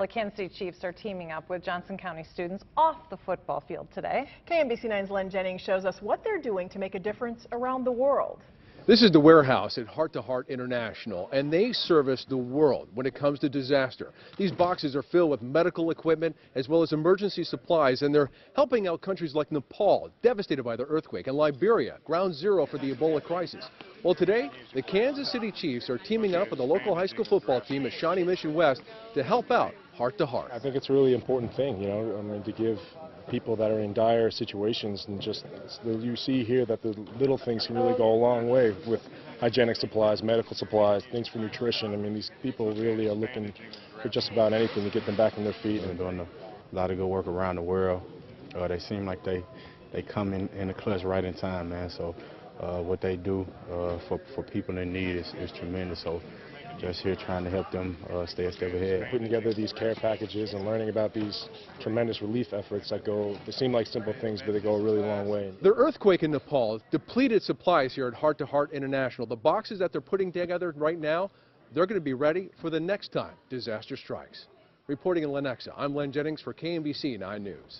Well, the Kansas City Chiefs are teaming up with Johnson County students off the football field today. KMBC 9's Len Jennings shows us what they're doing to make a difference around the world. This is the warehouse at Heart to Heart International, and they service the world when it comes to disaster. These boxes are filled with medical equipment as well as emergency supplies, and they're helping out countries like Nepal, devastated by the earthquake, and Liberia, ground zero for the Ebola crisis. Well, today, the Kansas City Chiefs are teaming up with the local high school football team at Shawnee Mission West to help out Heart to Heart. I think it's a really important thing, you know, I mean, to give people that are in dire situations and just you see here that the little things can really go a long way with hygienic supplies, medical supplies, things for nutrition. I mean, these people really are looking for just about anything to get them back on their feet. They're doing a lot of good work around the world. Uh, they seem like they they come in in the clutch right in time, man. So uh, what they do uh, for for people in need is, is tremendous. So just here trying to help them uh, stay a step ahead. Putting together these care packages and learning about these tremendous relief efforts that go, they seem like simple things, but they go a really long way. The earthquake in Nepal depleted supplies here at Heart to Heart International. The boxes that they're putting together right now, they're going to be ready for the next time disaster strikes. Reporting in Lenexa, I'm Len Jennings for KMBC 9 News.